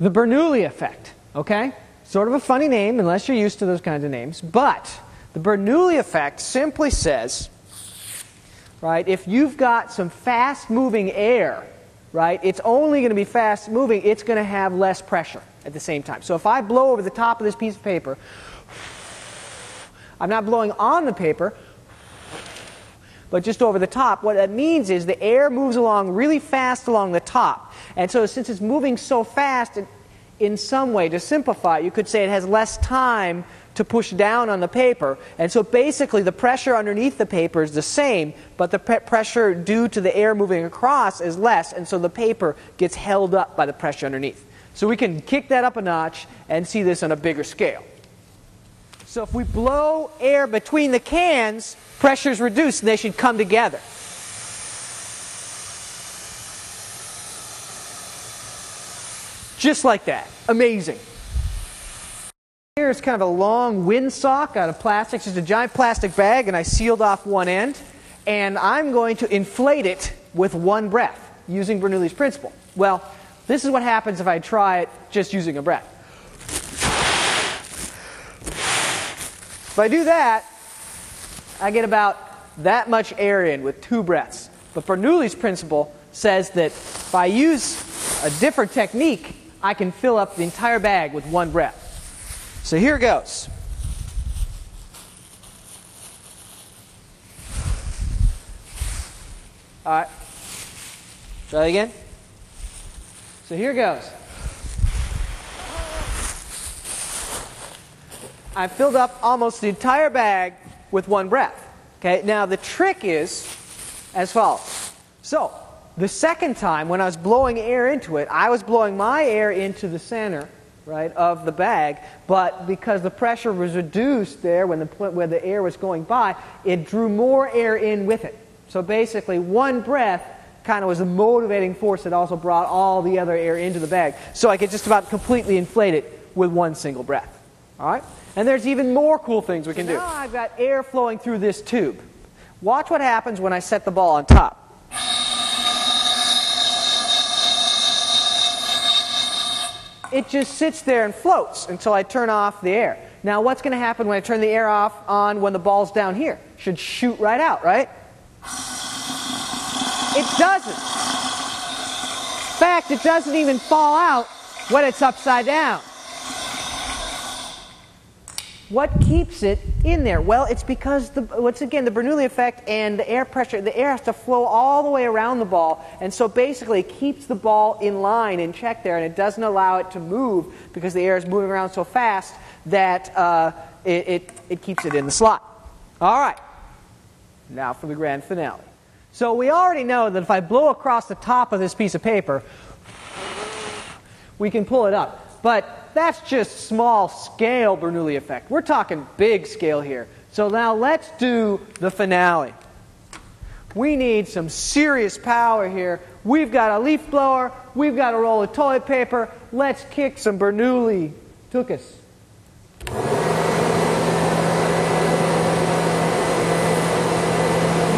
the Bernoulli effect. Okay? Sort of a funny name unless you're used to those kinds of names. But the Bernoulli effect simply says, right, if you've got some fast moving air, right, it's only going to be fast moving, it's going to have less pressure at the same time. So if I blow over the top of this piece of paper, I'm not blowing on the paper, but just over the top. What that means is the air moves along really fast along the top. And so since it's moving so fast, in some way, to simplify, you could say it has less time to push down on the paper. And so basically, the pressure underneath the paper is the same, but the pressure due to the air moving across is less, and so the paper gets held up by the pressure underneath. So we can kick that up a notch and see this on a bigger scale. So if we blow air between the cans, pressure is reduced and they should come together. Just like that. Amazing. Here's kind of a long windsock out of plastic. It's just a giant plastic bag, and I sealed off one end. And I'm going to inflate it with one breath using Bernoulli's principle. Well, this is what happens if I try it just using a breath. If I do that, I get about that much air in with two breaths. But Bernoulli's principle says that if I use a different technique, I can fill up the entire bag with one breath. So here goes. All right. Try again. So here goes. I filled up almost the entire bag with one breath. Okay, now the trick is as follows. So, the second time when I was blowing air into it, I was blowing my air into the center, right, of the bag, but because the pressure was reduced there when the, point where the air was going by, it drew more air in with it. So basically, one breath kind of was a motivating force that also brought all the other air into the bag. So I could just about completely inflate it with one single breath. All right? And there's even more cool things we can so do. Now I've got air flowing through this tube. Watch what happens when I set the ball on top. It just sits there and floats until I turn off the air. Now, what's going to happen when I turn the air off on when the ball's down here? Should shoot right out, right? It doesn't. In fact, it doesn't even fall out when it's upside down. What keeps it in there? Well, it's because, the, once again, the Bernoulli effect and the air pressure, the air has to flow all the way around the ball. And so basically, it keeps the ball in line, in check there, and it doesn't allow it to move because the air is moving around so fast that uh, it, it, it keeps it in the slot. All right. Now for the grand finale. So we already know that if I blow across the top of this piece of paper, we can pull it up. But that's just small scale Bernoulli effect. We're talking big scale here. So now let's do the finale. We need some serious power here. We've got a leaf blower. We've got a roll of toilet paper. Let's kick some Bernoulli tuchus.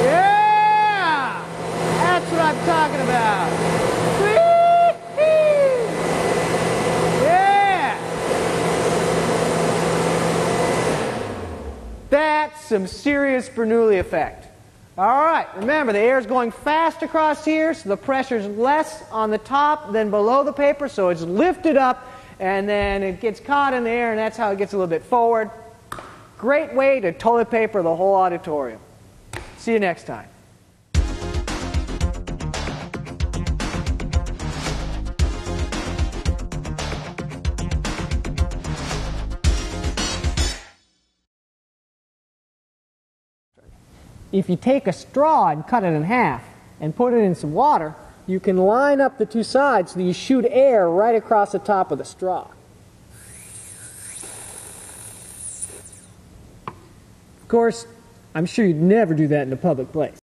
Yeah! That's what I'm talking about. Yeah! That's some serious Bernoulli effect. All right, remember the air is going fast across here, so the pressure is less on the top than below the paper, so it's lifted up and then it gets caught in the air, and that's how it gets a little bit forward. Great way to toilet paper the whole auditorium. See you next time. If you take a straw and cut it in half and put it in some water, you can line up the two sides so you shoot air right across the top of the straw. Of course, I'm sure you'd never do that in a public place.